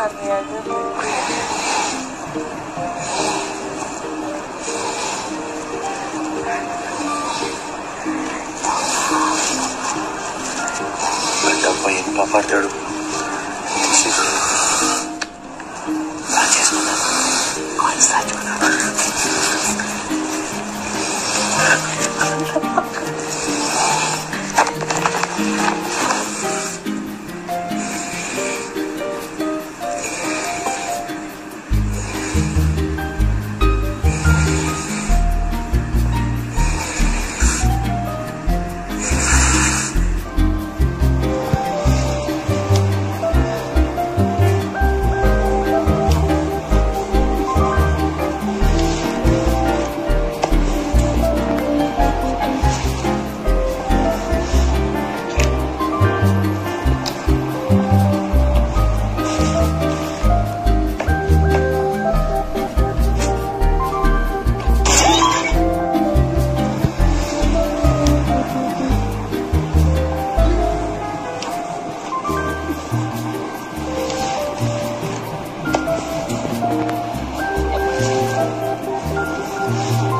lagi aja tuh Matapayin pa, partner. Sige. Francis mo na. Na. Thank you.